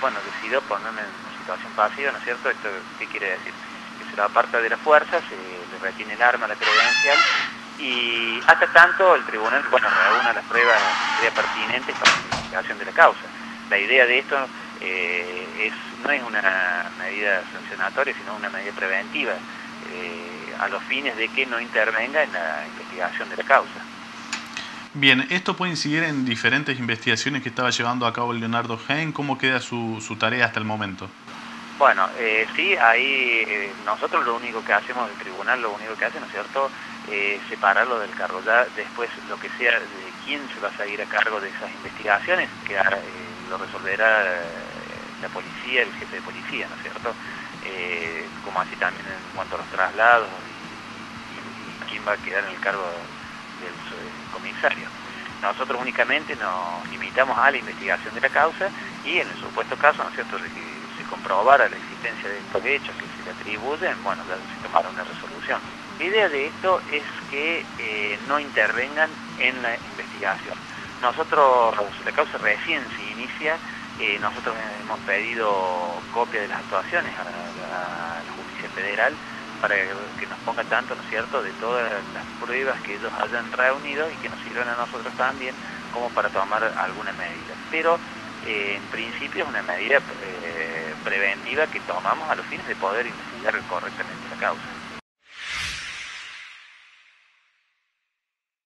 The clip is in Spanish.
bueno, decidió ponerme en una situación pasiva, ¿no es cierto? ¿Esto qué quiere decir? Que se lo aparta de la fuerza, se le retiene el arma, la credencial, y hasta tanto el tribunal, bueno, reúna las pruebas pertinentes para la investigación de la causa. La idea de esto eh, es, no es una medida sancionatoria, sino una medida preventiva, eh, a los fines de que no intervenga en la investigación de la causa. Bien, esto puede incidir en diferentes investigaciones que estaba llevando a cabo Leonardo Hein. ¿Cómo queda su, su tarea hasta el momento? Bueno, eh, sí, ahí eh, nosotros lo único que hacemos, el tribunal lo único que hace, ¿no es cierto?, eh, separarlo del cargo. Ya después lo que sea de quién se va a salir a cargo de esas investigaciones, que lo resolverá la policía, el jefe de policía, ¿no es cierto? como así también en cuanto a los traslados y quién va a quedar en el cargo del comisario. Nosotros únicamente nos limitamos a la investigación de la causa y en el supuesto caso, ¿no es cierto?, de que se comprobara la existencia de estos hechos que se le atribuyen, bueno, se tomará una resolución. La idea de esto es que eh, no intervengan en la investigación. Nosotros, la causa recién se inicia, eh, nosotros hemos pedido copia de las actuaciones a la Justicia Federal para que nos ponga tanto, ¿no es cierto?, de todas las pruebas que ellos hayan reunido y que nos sirvan a nosotros también como para tomar alguna medida. Pero eh, en principio es una medida eh, preventiva que tomamos a los fines de poder investigar correctamente la causa.